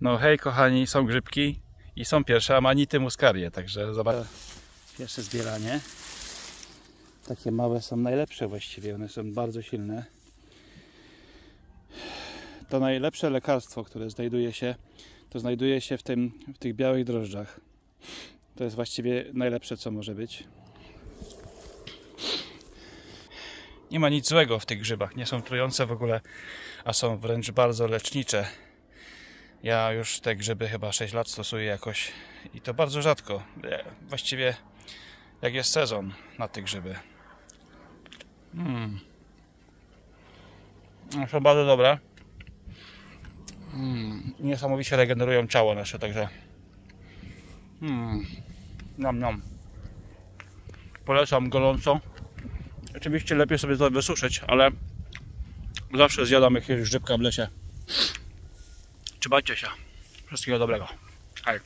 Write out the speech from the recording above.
No hej kochani, są grzybki i są pierwsze amanity muskarie, także zobaczcie. Pierwsze zbieranie. Takie małe są najlepsze właściwie, one są bardzo silne. To najlepsze lekarstwo, które znajduje się, to znajduje się w, tym, w tych białych drożdżach. To jest właściwie najlepsze, co może być. Nie ma nic złego w tych grzybach, nie są trujące w ogóle, a są wręcz bardzo lecznicze. Ja już te grzyby chyba 6 lat stosuję jakoś i to bardzo rzadko. E, Właściwie jak jest sezon na te grzyby. Mm. No, Są bardzo dobre. Mm. Niesamowicie regenerują ciało nasze, także mm. Nam, nam. Polecam gorąco. Oczywiście lepiej sobie to wysuszyć, ale zawsze zjadam jakiegoś grzybka w lesie. Trzymajcie się. Wszystkiego dobrego. Hej.